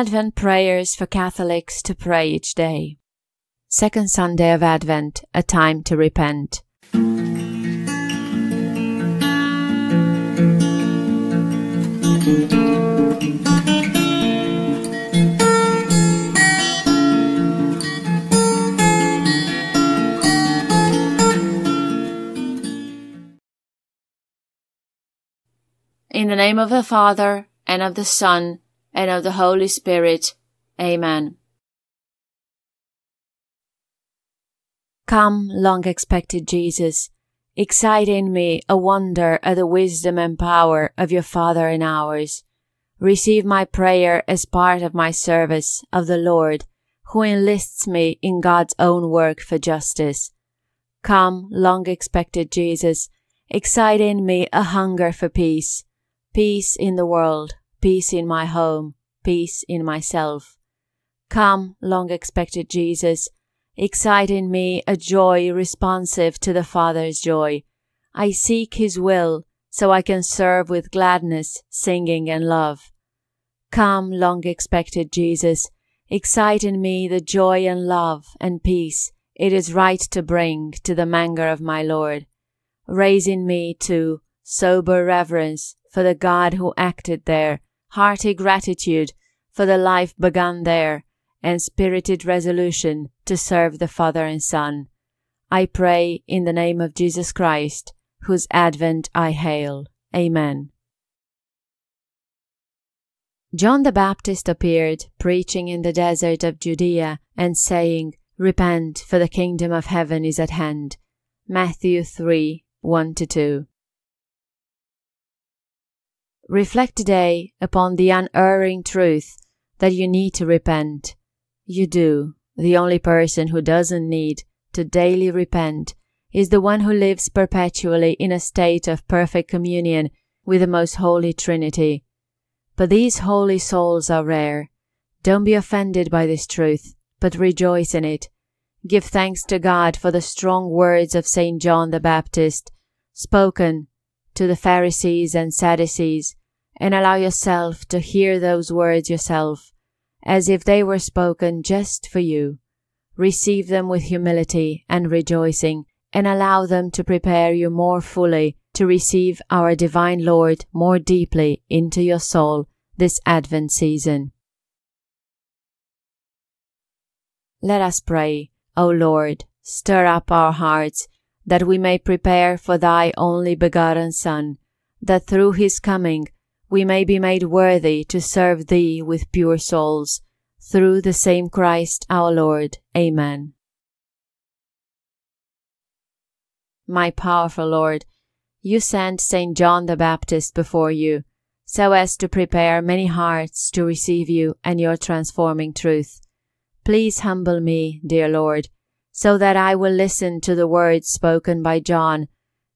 Advent prayers for Catholics to pray each day. Second Sunday of Advent, a time to repent. In the name of the Father, and of the Son, and of the Holy Spirit. Amen. Come, long expected Jesus, excite in me a wonder at the wisdom and power of your Father and ours. Receive my prayer as part of my service of the Lord, who enlists me in God's own work for justice. Come, long expected Jesus, excite in me a hunger for peace, peace in the world, peace in my home, peace in myself. Come, long expected Jesus, excite in me a joy responsive to the Father's joy. I seek His will so I can serve with gladness, singing, and love. Come, long expected Jesus, excite in me the joy and love and peace it is right to bring to the manger of my Lord. Raise in me, too, sober reverence for the God who acted there hearty gratitude for the life begun there, and spirited resolution to serve the Father and Son. I pray in the name of Jesus Christ, whose advent I hail. Amen. John the Baptist appeared, preaching in the desert of Judea, and saying, Repent, for the kingdom of heaven is at hand. Matthew 3 1 2. Reflect today upon the unerring truth that you need to repent. You do. The only person who doesn't need to daily repent is the one who lives perpetually in a state of perfect communion with the most holy Trinity. But these holy souls are rare. Don't be offended by this truth, but rejoice in it. Give thanks to God for the strong words of St. John the Baptist, spoken to the Pharisees and Sadducees, and allow yourself to hear those words yourself, as if they were spoken just for you. Receive them with humility and rejoicing, and allow them to prepare you more fully to receive our Divine Lord more deeply into your soul this Advent season. Let us pray, O Lord, stir up our hearts that we may prepare for thy only begotten Son, that through his coming we may be made worthy to serve thee with pure souls, through the same Christ our Lord. Amen. My powerful Lord, you sent St. John the Baptist before you, so as to prepare many hearts to receive you and your transforming truth. Please humble me, dear Lord, so that I will listen to the words spoken by John,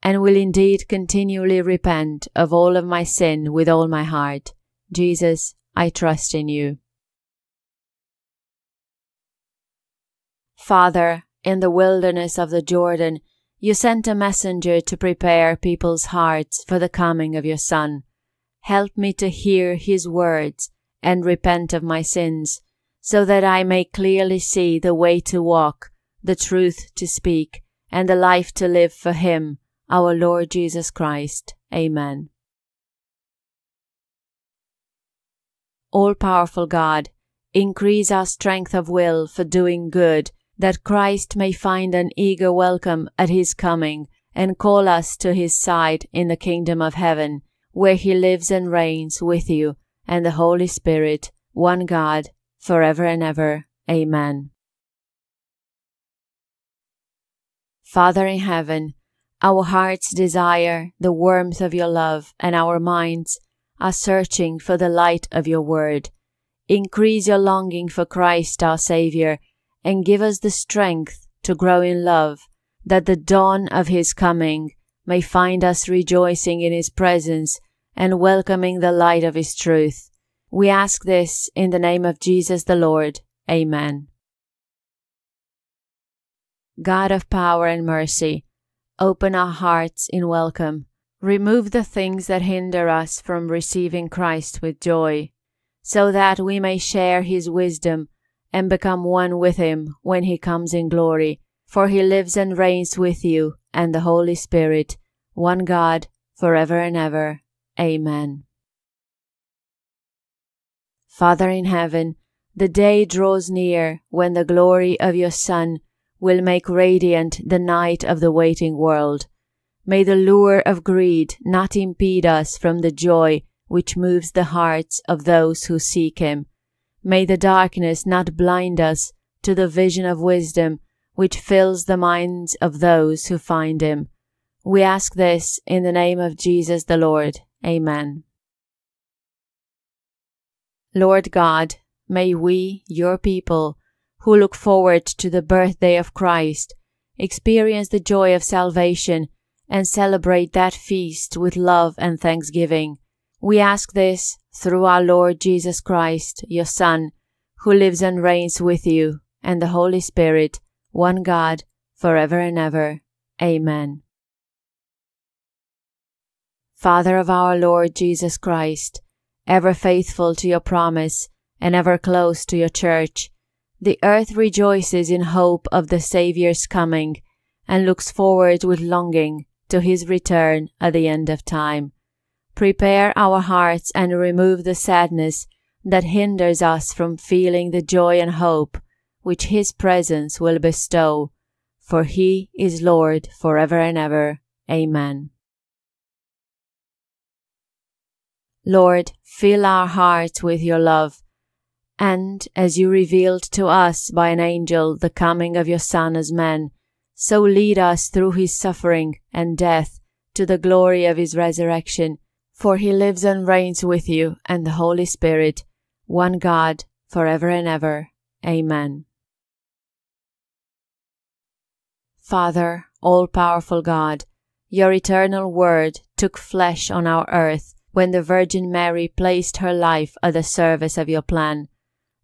and will indeed continually repent of all of my sin with all my heart. Jesus, I trust in you. Father, in the wilderness of the Jordan, you sent a messenger to prepare people's hearts for the coming of your Son. Help me to hear his words and repent of my sins, so that I may clearly see the way to walk the truth to speak, and the life to live for Him, our Lord Jesus Christ. Amen. All powerful God, increase our strength of will for doing good, that Christ may find an eager welcome at His coming, and call us to His side in the kingdom of heaven, where He lives and reigns with you and the Holy Spirit, one God, for ever and ever. Amen. Father in heaven, our hearts desire the warmth of your love, and our minds are searching for the light of your word. Increase your longing for Christ our Saviour, and give us the strength to grow in love, that the dawn of his coming may find us rejoicing in his presence and welcoming the light of his truth. We ask this in the name of Jesus the Lord. Amen. God of power and mercy, open our hearts in welcome. Remove the things that hinder us from receiving Christ with joy. so that we may share his wisdom and become one with him when he comes in glory. For he lives and reigns with you and the Holy Spirit, one God, forever and ever. Amen. Father in heaven, the day draws near when the glory of your Son will make radiant the night of the waiting world. May the lure of greed not impede us from the joy which moves the hearts of those who seek him. May the darkness not blind us to the vision of wisdom which fills the minds of those who find him. We ask this in the name of Jesus the Lord. Amen. Lord God, may we, your people, who look forward to the birthday of Christ, experience the joy of salvation and celebrate that feast with love and thanksgiving. We ask this through our Lord Jesus Christ, your Son, who lives and reigns with you, and the Holy Spirit, one God, forever and ever. Amen. Father of our Lord Jesus Christ, ever faithful to your promise and ever close to your church, the earth rejoices in hope of the Saviour's coming and looks forward with longing to his return at the end of time. Prepare our hearts and remove the sadness that hinders us from feeling the joy and hope which His presence will bestow, for He is Lord forever and ever. Amen. Lord, fill our hearts with your love, and as you revealed to us by an angel the coming of your Son as man, so lead us through his suffering and death to the glory of his resurrection for he lives and reigns with you and the Holy Spirit, one God, forever and ever. Amen. Father, all powerful God, your eternal word took flesh on our earth when the Virgin Mary placed her life at the service of your plan.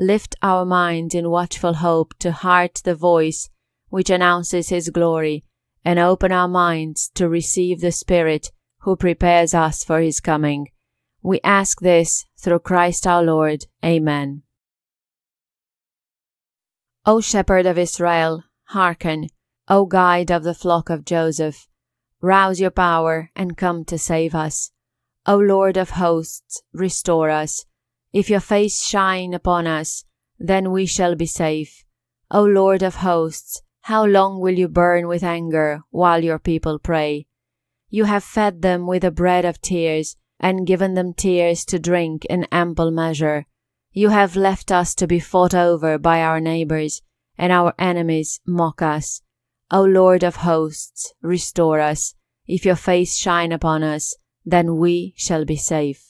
Lift our minds in watchful hope to heart the voice which announces his glory, and open our minds to receive the Spirit who prepares us for his coming. We ask this through Christ our Lord. Amen. O Shepherd of Israel, hearken, O Guide of the flock of Joseph, rouse your power and come to save us. O Lord of hosts, restore us. If your face shine upon us, then we shall be safe. O Lord of hosts, how long will you burn with anger while your people pray? You have fed them with the bread of tears, and given them tears to drink in ample measure. You have left us to be fought over by our neighbors, and our enemies mock us. O Lord of hosts, restore us. If your face shine upon us, then we shall be safe.